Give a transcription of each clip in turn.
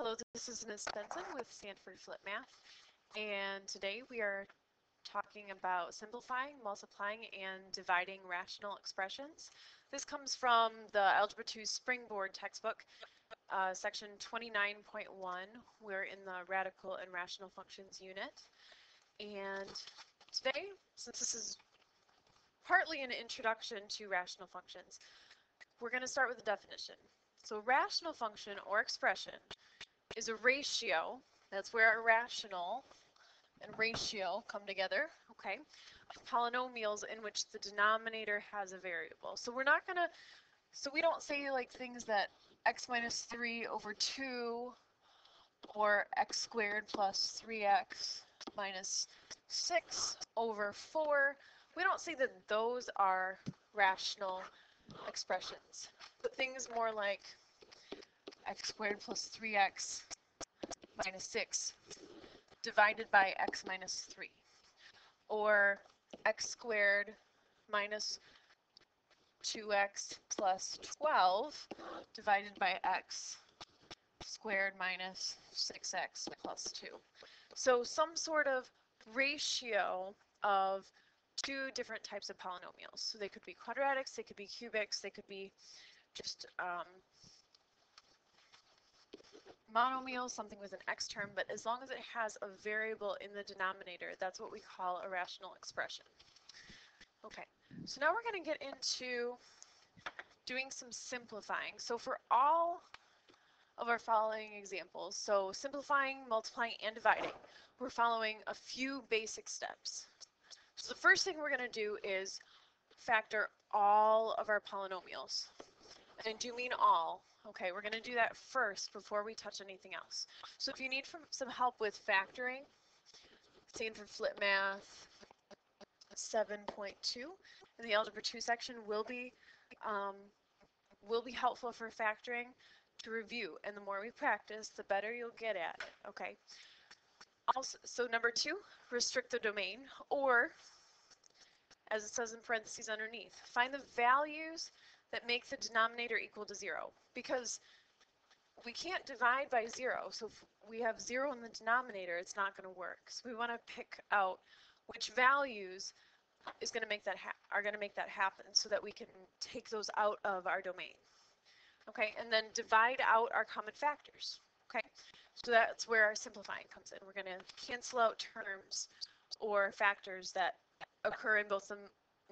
Hello, this is Ms. Benson with Sanford Flip Math, and today we are talking about simplifying, multiplying, and dividing rational expressions. This comes from the Algebra 2 Springboard textbook, uh, section 29.1. We're in the radical and rational functions unit. And today, since this is partly an introduction to rational functions, we're going to start with a definition. So rational function or expression is a ratio, that's where rational and ratio come together, okay, polynomials in which the denominator has a variable. So we're not going to, so we don't say like things that x minus 3 over 2 or x squared plus 3x minus 6 over 4. We don't say that those are rational expressions, but things more like x squared plus 3x minus 6 divided by x minus 3, or x squared minus 2x plus 12 divided by x squared minus 6x plus 2. So some sort of ratio of two different types of polynomials. So they could be quadratics, they could be cubics, they could be just um, monomial, something with an x term, but as long as it has a variable in the denominator, that's what we call a rational expression. Okay, so now we're going to get into doing some simplifying. So for all of our following examples, so simplifying, multiplying, and dividing, we're following a few basic steps. So the first thing we're going to do is factor all of our polynomials. And I do mean all. Okay, we're going to do that first before we touch anything else. So if you need some help with factoring, Sanford Flip Math 7.2 in the Algebra 2 section will be um, will be helpful for factoring to review. And the more we practice, the better you'll get at it. Okay. Also, so number two, restrict the domain, or as it says in parentheses underneath, find the values that make the denominator equal to zero because we can't divide by zero. So if we have zero in the denominator, it's not going to work. So we want to pick out which values is going to make that are going to make that happen so that we can take those out of our domain. Okay, and then divide out our common factors. Okay, so that's where our simplifying comes in. We're going to cancel out terms or factors that occur in both the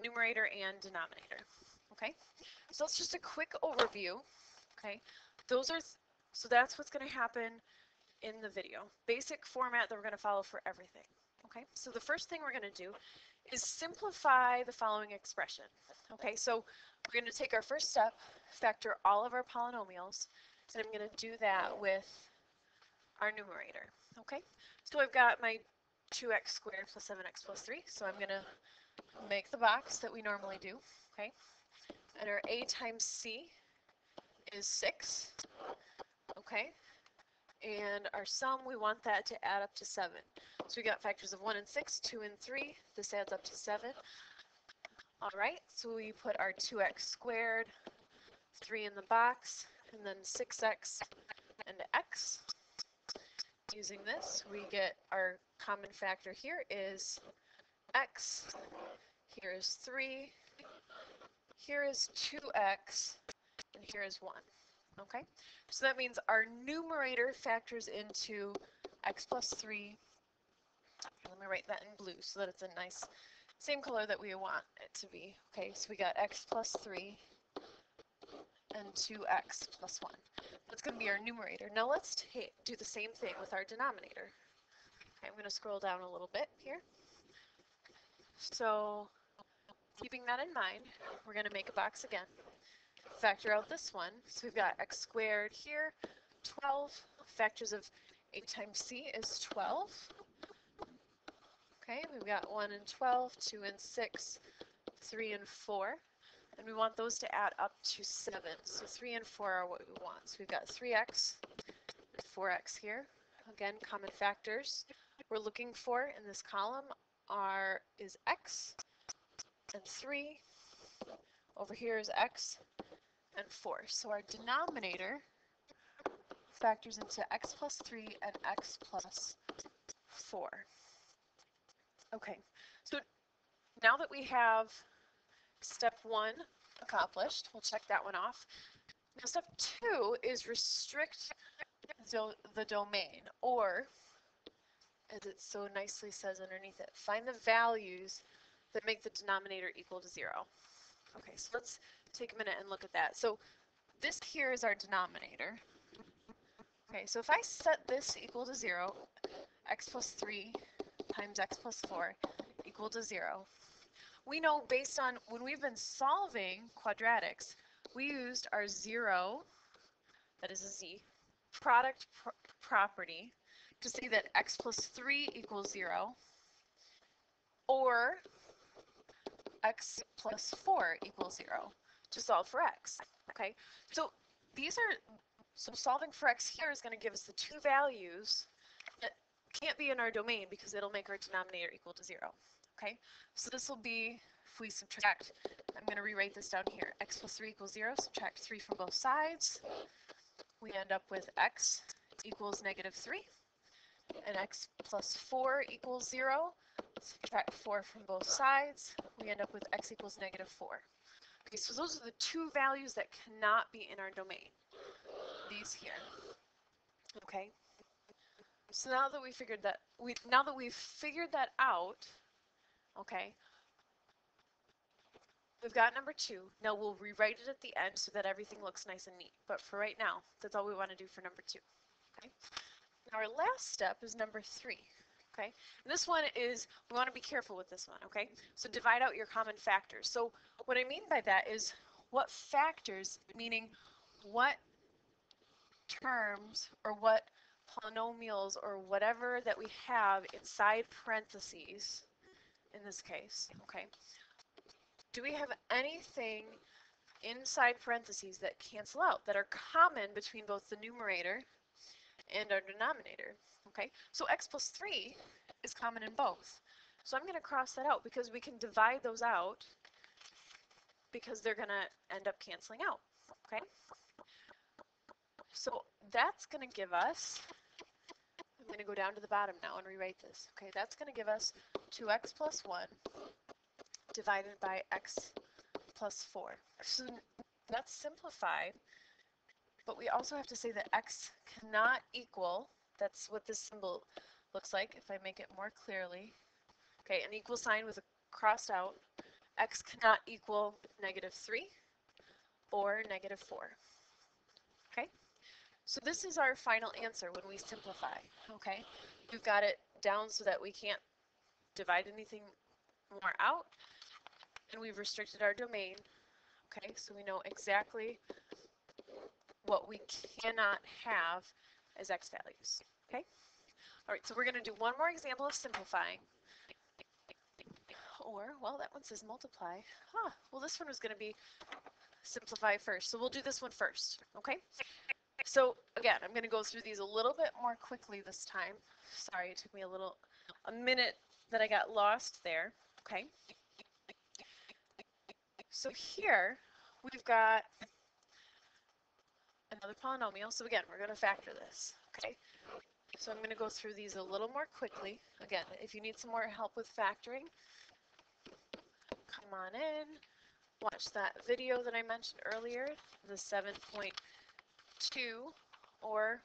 numerator and denominator. Okay, so it's just a quick overview. Okay, those are, so that's what's going to happen in the video. Basic format that we're going to follow for everything. Okay, so the first thing we're going to do is simplify the following expression. Okay, so we're going to take our first step, factor all of our polynomials, and I'm going to do that with our numerator. Okay, so I've got my 2x squared plus 7x plus 3, so I'm going to make the box that we normally do. Okay, and our a times c is 6. Okay. And our sum, we want that to add up to 7. So we got factors of 1 and 6, 2 and 3. This adds up to 7. All right, so we put our 2x squared, 3 in the box, and then 6x and x. Using this, we get our common factor here is x. Here is 3, here is 2x, and here is 1. Okay, so that means our numerator factors into x plus 3. Let me write that in blue so that it's a nice, same color that we want it to be. Okay, so we got x plus 3 and 2x plus 1. That's going to be our numerator. Now let's do the same thing with our denominator. Okay, I'm going to scroll down a little bit here. So keeping that in mind, we're going to make a box again. Factor out this one. So we've got x squared here, 12. Factors of a times c is 12. Okay, we've got 1 and 12, 2 and 6, 3 and 4. And we want those to add up to 7. So 3 and 4 are what we want. So we've got 3x, 4x here. Again, common factors we're looking for in this column are is x and 3. Over here is x and 4. So our denominator factors into x plus 3 and x plus 4. Okay, so now that we have step one accomplished, we'll check that one off. Now step two is restrict the, the domain, or as it so nicely says underneath it, find the values that make the denominator equal to zero. Okay, so let's take a minute and look at that. So this here is our denominator. Okay, so if I set this equal to zero, x plus three times x plus four equal to zero, we know based on when we've been solving quadratics, we used our zero, that is a z, product pr property to see that x plus 3 equals 0 or x plus 4 equals 0 to solve for x. Okay, so these are, so solving for x here is going to give us the two values that can't be in our domain because it'll make our denominator equal to 0. Okay, so this will be, if we subtract, I'm going to rewrite this down here, x plus 3 equals 0, subtract 3 from both sides, we end up with x equals negative 3, and x plus 4 equals 0, subtract 4 from both sides, we end up with x equals negative 4. Okay, so those are the two values that cannot be in our domain, these here. Okay, so now that we figured that, we now that we've figured that out, okay, we've got number two. Now we'll rewrite it at the end so that everything looks nice and neat. But for right now, that's all we want to do for number two. Okay. Now our last step is number three. Okay. And this one is we want to be careful with this one. Okay. So divide out your common factors. So what I mean by that is what factors, meaning what terms or what polynomials or whatever that we have inside parentheses in this case, okay, do we have anything inside parentheses that cancel out, that are common between both the numerator and our denominator? Okay, so x plus 3 is common in both. So I'm going to cross that out because we can divide those out because they're going to end up canceling out. Okay, so that's going to give us, I'm going to go down to the bottom now and rewrite this. Okay, that's going to give us 2x plus 1 divided by x plus 4. So that's simplified, but we also have to say that x cannot equal, that's what this symbol looks like if I make it more clearly. Okay, an equal sign with a crossed out, x cannot equal negative 3 or negative 4. Okay, so this is our final answer when we simplify. Okay, we've got it down so that we can't divide anything more out and we've restricted our domain. Okay, so we know exactly what we cannot have as x values. Okay, all right, so we're going to do one more example of simplifying. Or, well, that one says multiply. Ah, well, this one was going to be simplify first, so we'll do this one first. Okay, so again, I'm going to go through these a little bit more quickly this time. Sorry, it took me a little, a minute that I got lost there. Okay. So here we've got another polynomial. So again, we're going to factor this. Okay. So I'm going to go through these a little more quickly. Again, if you need some more help with factoring, come on in, watch that video that I mentioned earlier, the 7.2, or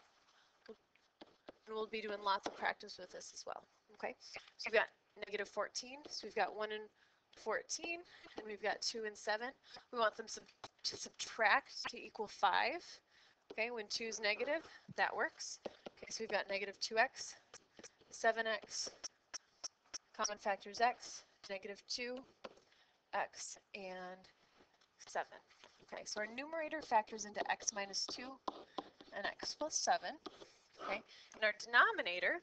we'll be doing lots of practice with this as well. Okay, so we've got negative 14, so we've got 1 and 14, and we've got 2 and 7. We want them sub to subtract to equal 5. Okay, when 2 is negative, that works. Okay, so we've got negative 2x, 7x, common factors x, negative 2, x, and 7. Okay, so our numerator factors into x minus 2 and x plus 7. Okay, and our denominator,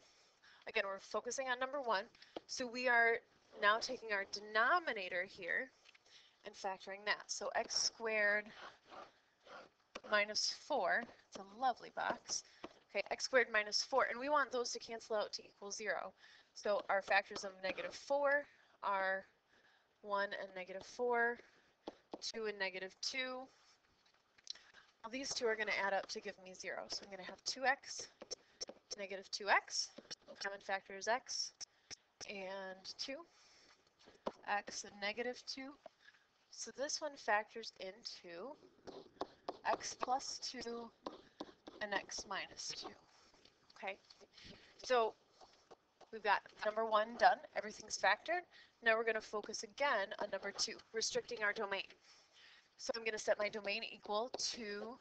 again, we're focusing on number 1, so we are now taking our denominator here and factoring that. So x squared minus 4, it's a lovely box. Okay, x squared minus 4, and we want those to cancel out to equal 0. So our factors of negative 4 are 1 and negative 4, 2 and negative 2, Now these two are going to add up to give me 0. So I'm going to have 2x, negative 2x, common factor is x, and 2, x and negative 2. So this one factors into x plus 2 and x minus 2. Okay, so we've got number one done, everything's factored. Now we're going to focus again on number two, restricting our domain. So I'm going to set my domain equal to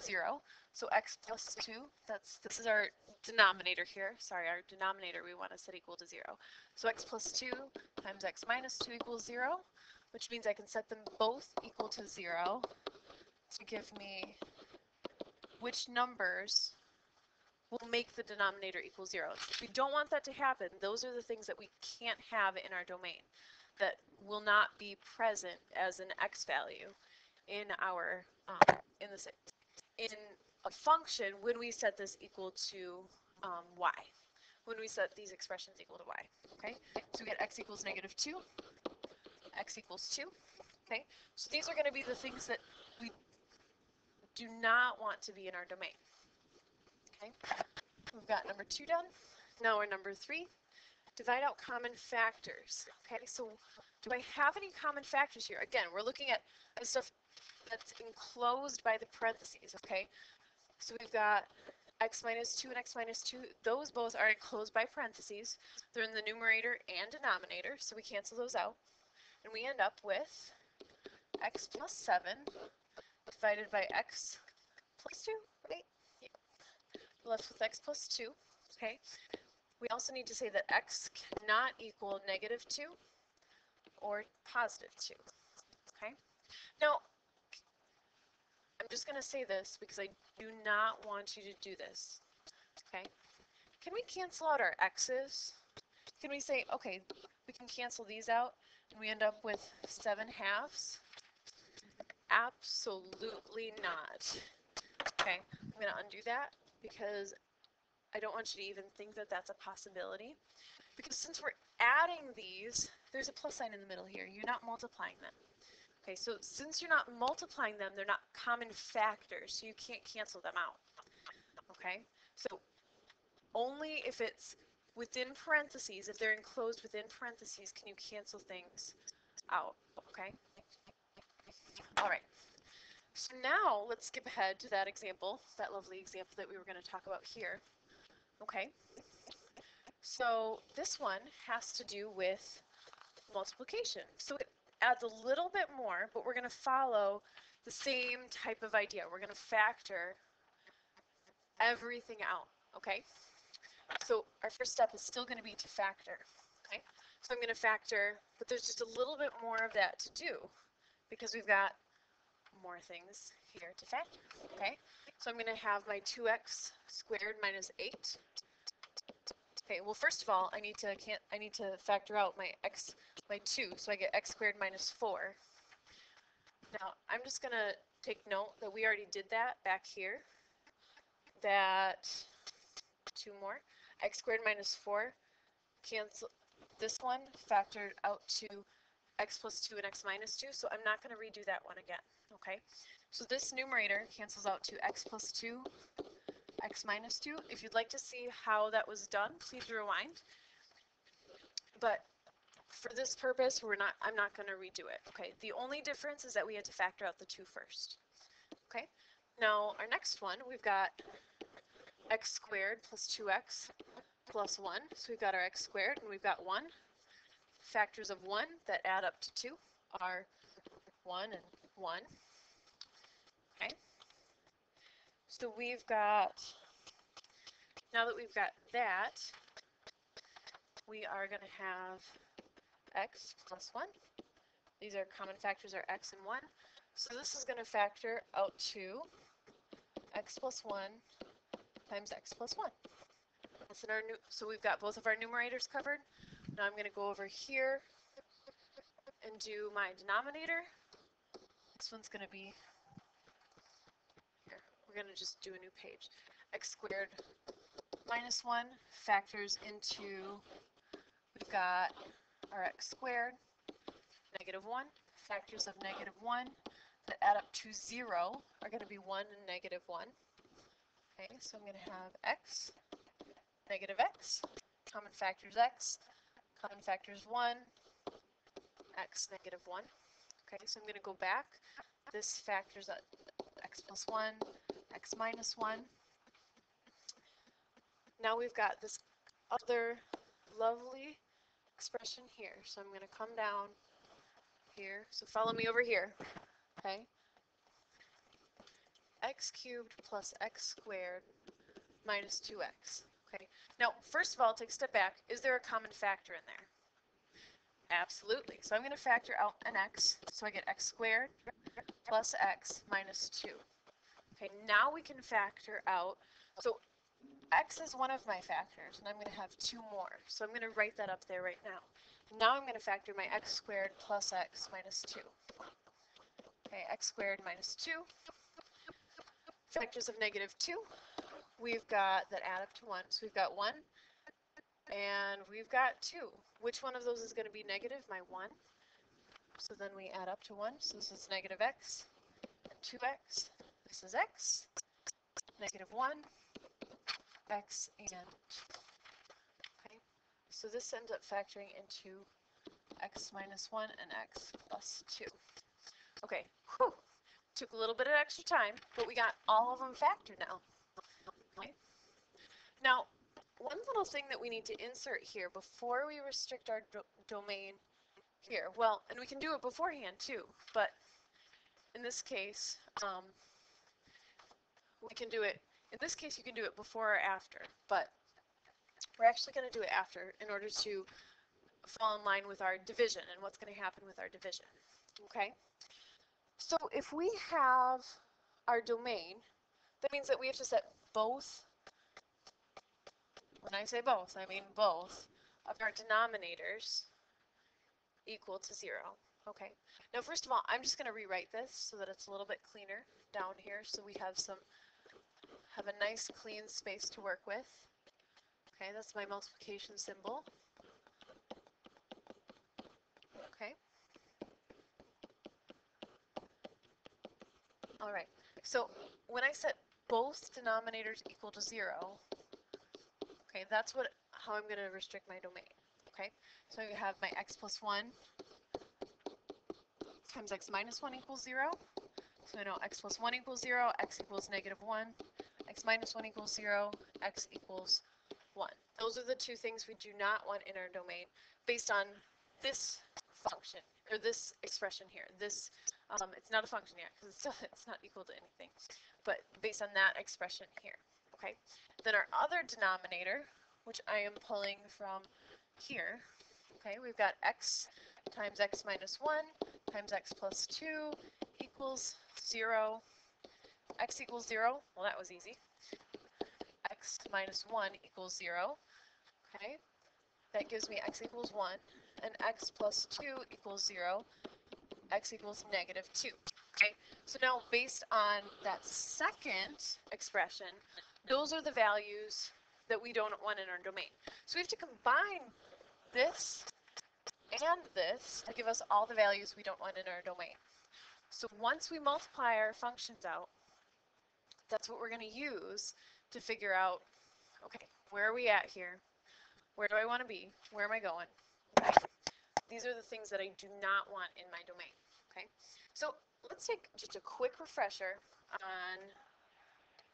0. So x plus 2, that's this is our denominator here. Sorry, our denominator we want to set equal to 0. So x plus 2 times x minus 2 equals 0, which means I can set them both equal to 0 to give me which numbers will make the denominator equal 0. If we don't want that to happen, those are the things that we can't have in our domain that will not be present as an x value in our um, in the in a function when we set this equal to um, y when we set these expressions equal to y okay so we get x equals negative 2 x equals 2 okay so these are going to be the things that do not want to be in our domain okay we've got number 2 done now we're number 3 divide out common factors okay so do I have any common factors here again we're looking at stuff that's enclosed by the parentheses, okay? So we've got x minus 2 and x minus 2. Those both are enclosed by parentheses. They're in the numerator and denominator, so we cancel those out. And we end up with x plus 7 divided by x plus 2, right? Yeah. Left with x plus 2, okay? We also need to say that x cannot equal negative 2 or positive 2, okay? Now, I'm just going to say this because I do not want you to do this. Okay? Can we cancel out our x's? Can we say, okay, we can cancel these out and we end up with 7 halves? Absolutely not. Okay, I'm going to undo that because I don't want you to even think that that's a possibility. Because since we're adding these, there's a plus sign in the middle here. You're not multiplying them. Okay, so since you're not multiplying them, they're not common factors, so you can't cancel them out. Okay, so only if it's within parentheses, if they're enclosed within parentheses, can you cancel things out, okay? All right, so now let's skip ahead to that example, that lovely example that we were going to talk about here. Okay, so this one has to do with multiplication. So it adds a little bit more, but we're going to follow the same type of idea. We're going to factor everything out, okay? So our first step is still going to be to factor, okay? So I'm going to factor, but there's just a little bit more of that to do because we've got more things here to factor, okay? So I'm going to have my 2x squared minus 8. Okay, well first of all, I need to can't I need to factor out my x by 2, so I get x squared minus 4. Now, I'm just going to take note that we already did that back here, that two more, x squared minus 4, cancel this one factored out to x plus 2 and x minus 2, so I'm not going to redo that one again, okay? So this numerator cancels out to x plus 2, x minus 2. If you'd like to see how that was done, please rewind. But for this purpose, we're not, I'm not going to redo it. Okay, the only difference is that we had to factor out the 2 first. Okay, now our next one, we've got x squared plus 2x plus 1. So we've got our x squared and we've got 1. Factors of 1 that add up to 2 are 1 and 1. Okay, so we've got, now that we've got that, we are going to have x plus 1. These are common factors are x and 1. So this is going to factor out to x plus 1 times x plus 1. That's in our new, so we've got both of our numerators covered. Now I'm going to go over here and do my denominator. This one's going to be. We're going to just do a new page. x squared minus 1 factors into, we've got our x squared, negative 1, factors of negative 1, that add up to 0 are going to be 1 and negative 1. Okay, so I'm going to have x, negative x, common factor is x, common factor is 1, x, negative 1. Okay, so I'm going to go back. This factors at x plus 1, x minus 1. Now we've got this other lovely expression here. So I'm going to come down here. So follow me over here. Okay. x cubed plus x squared minus 2x. Okay. Now, first of all, take a step back. Is there a common factor in there? Absolutely. So I'm going to factor out an x. So I get x squared plus x minus 2. Okay, now we can factor out. So x is one of my factors, and I'm going to have two more. So I'm going to write that up there right now. Now I'm going to factor my x squared plus x minus 2. Okay, x squared minus 2. Factors of negative 2. We've got that add up to 1. So we've got 1, and we've got 2. Which one of those is going to be negative? My 1. So then we add up to 1. So this is negative x and 2x. This is x, negative 1, x, and Okay, so this ends up factoring into x minus 1 and x plus 2. Okay, whew. Took a little bit of extra time, but we got all of them factored now. Okay. Now, one little thing that we need to insert here before we restrict our do domain here, well, and we can do it beforehand too, but in this case, um, we can do it, in this case you can do it before or after, but we're actually going to do it after in order to fall in line with our division and what's going to happen with our division. Okay? So if we have our domain, that means that we have to set both, when I say both, I mean both, of our denominators equal to 0. Okay, now first of all, I'm just going to rewrite this so that it's a little bit cleaner down here so we have some have a nice clean space to work with. Okay, that's my multiplication symbol. Okay. All right, so when I set both denominators equal to zero, okay, that's what how I'm going to restrict my domain. Okay, so I have my x plus 1 times x minus 1 equals 0. So I know x plus 1 equals 0, x equals negative 1, x minus 1 equals 0, x equals 1. Those are the two things we do not want in our domain based on this function, or this expression here. This, um, it's not a function yet, because it's, it's not equal to anything, but based on that expression here, okay? Then our other denominator, which I am pulling from here, okay, we've got x times x minus 1 times x plus 2 equals 0 x equals 0, well that was easy. x minus 1 equals 0, okay? That gives me x equals 1, and x plus 2 equals 0, x equals negative 2, okay? So now based on that second expression, those are the values that we don't want in our domain. So we have to combine this and this to give us all the values we don't want in our domain. So once we multiply our functions out, that's what we're going to use to figure out, okay, where are we at here? Where do I want to be? Where am I going? Okay. These are the things that I do not want in my domain. Okay, so let's take just a quick refresher on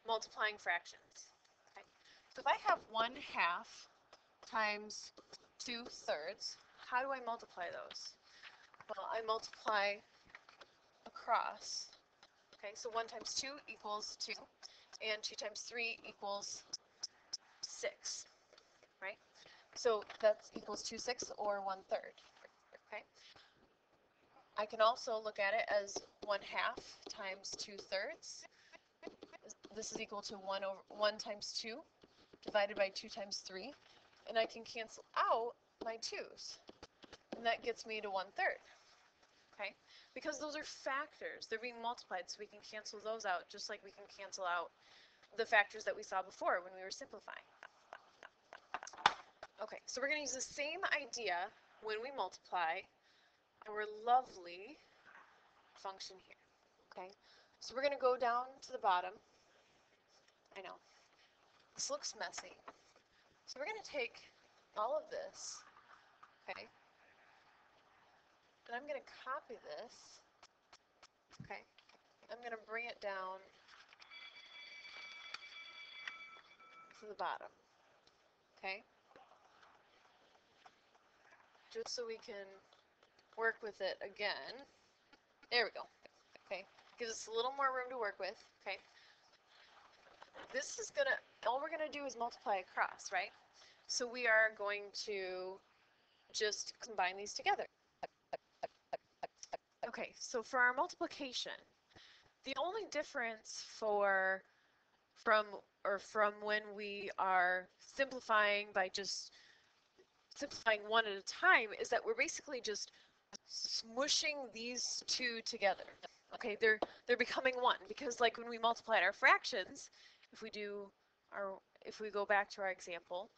multiplying fractions. Okay, so if I have 1 half times 2 thirds, how do I multiply those? Well, I multiply across Okay, so 1 times 2 equals 2, and 2 times 3 equals 6, right? So that equals 2 sixths or 1 third, okay? I can also look at it as 1 half times 2 thirds. This is equal to 1 over 1 times 2 divided by 2 times 3, and I can cancel out my 2's, and that gets me to 1 third okay? Because those are factors. They're being multiplied, so we can cancel those out just like we can cancel out the factors that we saw before when we were simplifying. Okay, so we're going to use the same idea when we multiply our lovely function here. Okay, so we're going to go down to the bottom. I know, this looks messy. So we're going to take all of this, okay, and I'm going to copy this, okay, I'm going to bring it down to the bottom, okay, just so we can work with it again. There we go. Okay, gives us a little more room to work with. Okay, this is gonna, all we're gonna do is multiply across, right? So we are going to just combine these together. Okay, so for our multiplication, the only difference for from or from when we are simplifying by just simplifying one at a time is that we're basically just smushing these two together. Okay, they're they're becoming one because like when we multiplied our fractions, if we do our if we go back to our example,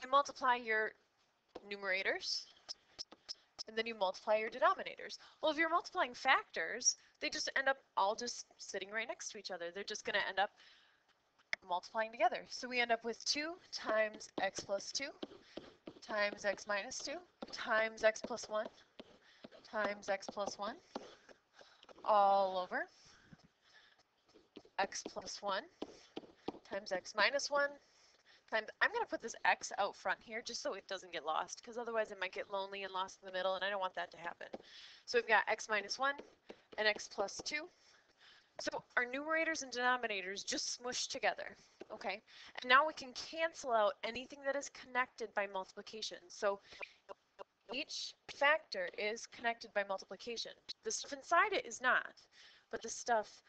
you multiply your numerators and then you multiply your denominators. Well, if you're multiplying factors, they just end up all just sitting right next to each other. They're just going to end up multiplying together. So we end up with 2 times x plus 2 times x minus 2 times x plus 1 times x plus 1 all over x plus 1 times x minus 1 I'm going to put this x out front here just so it doesn't get lost because otherwise it might get lonely and lost in the middle and I don't want that to happen. So we've got x minus 1 and x plus 2. So our numerators and denominators just smush together, okay? And now we can cancel out anything that is connected by multiplication. So each factor is connected by multiplication. The stuff inside it is not, but the stuff,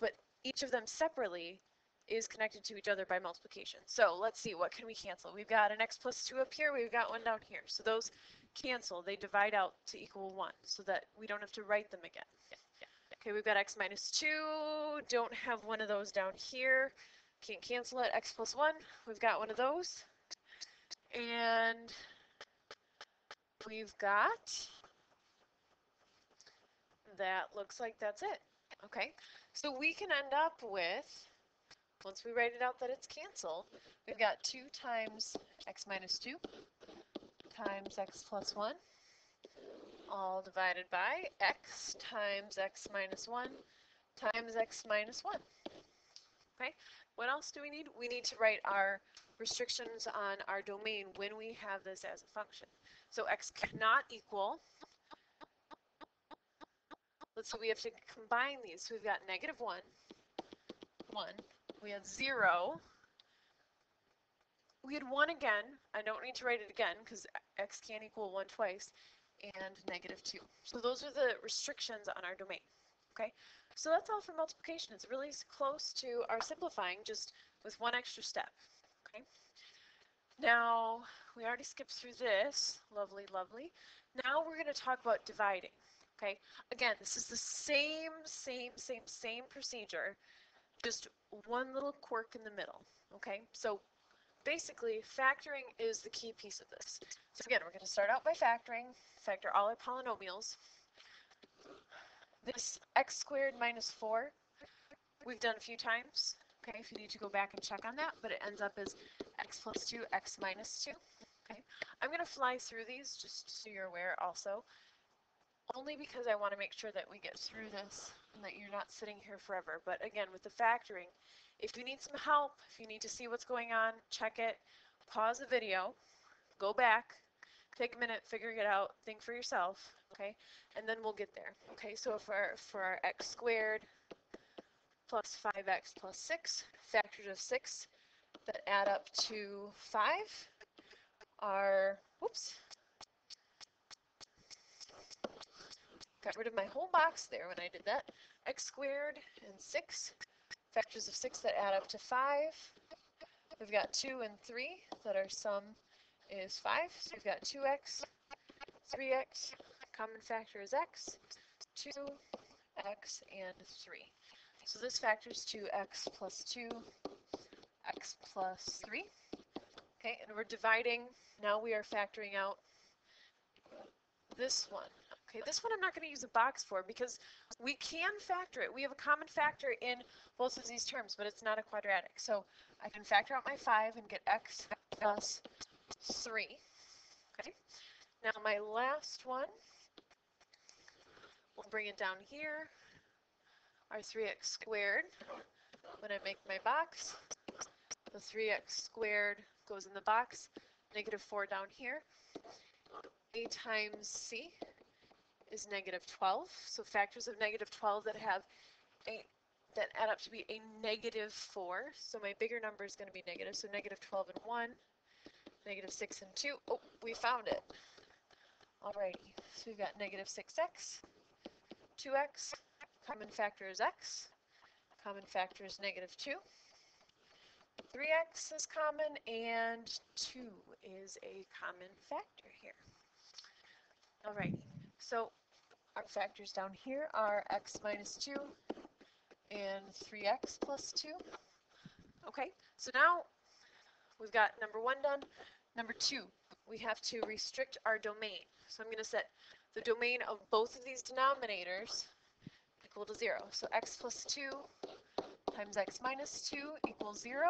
but each of them separately is connected to each other by multiplication. So let's see, what can we cancel? We've got an x plus 2 up here, we've got one down here. So those cancel, they divide out to equal 1 so that we don't have to write them again. Okay, we've got x minus 2, don't have one of those down here. Can't cancel it, x plus 1, we've got one of those. And we've got, that looks like that's it. Okay, so we can end up with once we write it out that it's canceled, we've got 2 times x minus 2 times x plus 1 all divided by x times x minus 1 times x minus 1. Okay, what else do we need? We need to write our restrictions on our domain when we have this as a function. So x cannot equal, let's say we have to combine these. So we've got negative 1, 1, we had 0. We had 1 again. I don't need to write it again because x can't equal 1 twice. And negative 2. So those are the restrictions on our domain. Okay, so that's all for multiplication. It's really close to our simplifying, just with one extra step. Okay. Now, we already skipped through this. Lovely, lovely. Now we're going to talk about dividing. Okay, again, this is the same, same, same, same procedure just one little quirk in the middle, okay? So basically, factoring is the key piece of this. So again, we're going to start out by factoring, factor all our polynomials. This x squared minus 4, we've done a few times, okay, if you need to go back and check on that, but it ends up as x plus 2, x minus 2. Okay, I'm going to fly through these just so you're aware also, only because I want to make sure that we get through this and that you're not sitting here forever. But again, with the factoring, if you need some help, if you need to see what's going on, check it, pause the video, go back, take a minute, figure it out, think for yourself, okay? And then we'll get there, okay? So for, for our x squared plus 5x plus 6, factors of 6 that add up to 5 are, whoops, Got rid of my whole box there when I did that. x squared and 6. Factors of 6 that add up to 5. We've got 2 and 3 that our sum is 5. So we've got 2x, 3x, common factor is x, 2, x, and 3. So this factors to x plus 2, x plus 3. Okay, and we're dividing. Now we are factoring out this one. Okay, this one I'm not going to use a box for because we can factor it. We have a common factor in both of these terms, but it's not a quadratic. So I can factor out my 5 and get x plus 3. Okay, now my last one, we'll bring it down here, our 3x squared. When I make my box, the 3x squared goes in the box, negative 4 down here. a times c is negative 12. So factors of negative 12 that have a that add up to be a negative 4. So my bigger number is going to be negative. So negative 12 and 1, negative 6 and 2. Oh, we found it. Alrighty, so we've got negative 6x, 2x, common factor is x, common factor is negative 2. 3x is common and 2 is a common factor here. Alrighty, so our factors down here are x minus 2 and 3x plus 2. Okay, so now we've got number 1 done. Number 2, we have to restrict our domain. So I'm going to set the domain of both of these denominators equal to 0. So x plus 2 times x minus 2 equals 0.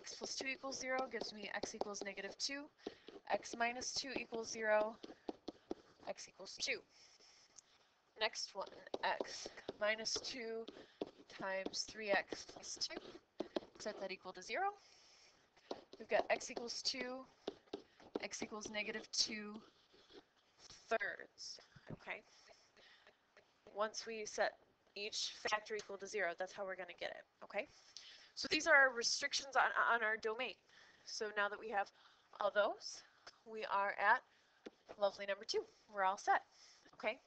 x plus 2 equals 0 gives me x equals negative 2. x minus 2 equals 0. X equals 2. Next one, x minus 2 times 3x plus 2. Set that equal to 0. We've got x equals 2, x equals negative 2 thirds. Okay. Once we set each factor equal to 0, that's how we're going to get it. Okay. So these are our restrictions on, on our domain. So now that we have all those, we are at lovely number 2. We're all set. Okay.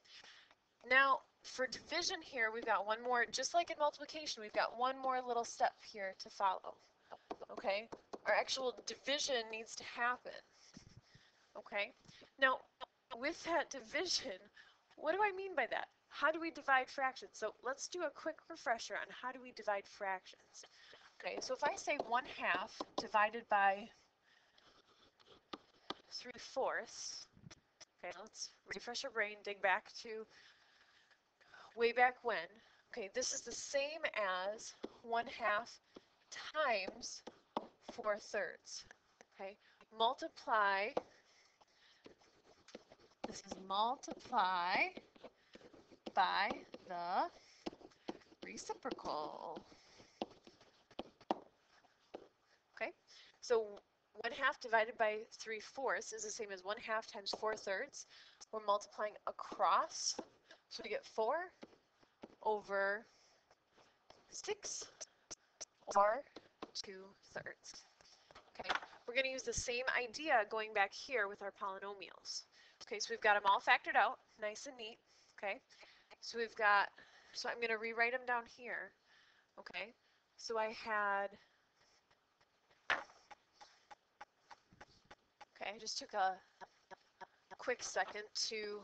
Now, for division here, we've got one more, just like in multiplication, we've got one more little step here to follow. Okay, our actual division needs to happen. Okay, now with that division, what do I mean by that? How do we divide fractions? So let's do a quick refresher on how do we divide fractions. Okay, so if I say 1 half divided by 3 fourths, okay, let's refresh our brain, dig back to way back when. Okay, this is the same as 1 half times 4 thirds. Okay, multiply, this is multiply by the reciprocal. Okay, so 1 half divided by 3 fourths is the same as 1 half times 4 thirds. We're multiplying across, so we get 4 over 6 or 2 thirds. Okay, we're going to use the same idea going back here with our polynomials. Okay, so we've got them all factored out, nice and neat. Okay, so we've got, so I'm going to rewrite them down here. Okay, so I had, I just took a, a quick second to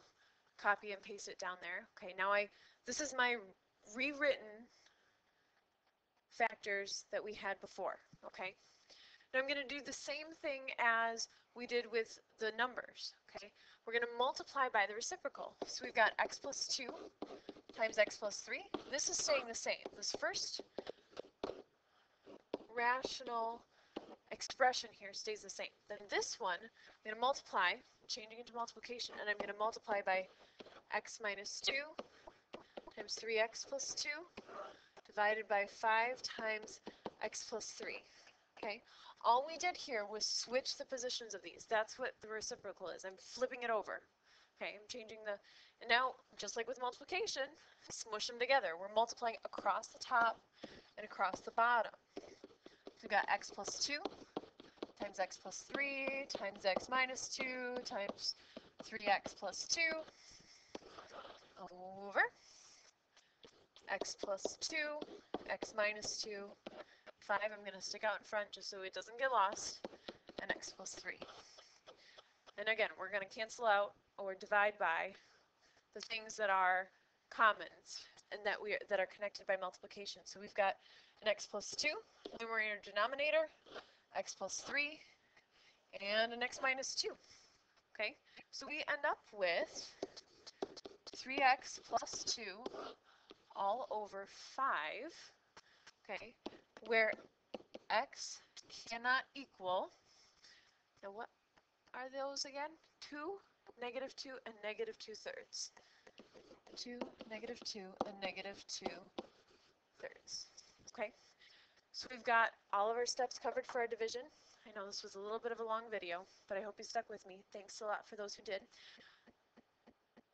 copy and paste it down there. Okay, now I this is my rewritten factors that we had before, okay? Now I'm going to do the same thing as we did with the numbers, okay? We're going to multiply by the reciprocal. So we've got x plus 2 times x plus 3. This is staying the same. This first rational expression here stays the same. Then this one, I'm going to multiply, changing into multiplication, and I'm going to multiply by x minus 2 times 3x plus 2 divided by 5 times x plus 3. Okay, all we did here was switch the positions of these. That's what the reciprocal is. I'm flipping it over. Okay, I'm changing the, and now, just like with multiplication, smush them together. We're multiplying across the top and across the bottom. We've got x plus 2 times x plus 3 times x minus 2 times 3x plus 2 over x plus 2, x minus 2, 5 I'm going to stick out in front just so it doesn't get lost, and x plus 3. And again, we're going to cancel out or divide by the things that are commons and that we are, that are connected by multiplication. So we've got an x plus 2, numerator denominator, x plus 3, and an x minus 2. Okay, so we end up with 3x plus 2 all over 5, okay, where x cannot equal, now what are those again? 2, negative 2, and negative 2 thirds. 2, negative 2, and negative 2 thirds. Okay, so we've got all of our steps covered for our division. I know this was a little bit of a long video, but I hope you stuck with me. Thanks a lot for those who did.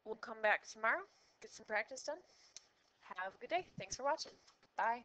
We'll come back tomorrow, get some practice done. Have a good day. Thanks for watching. Bye.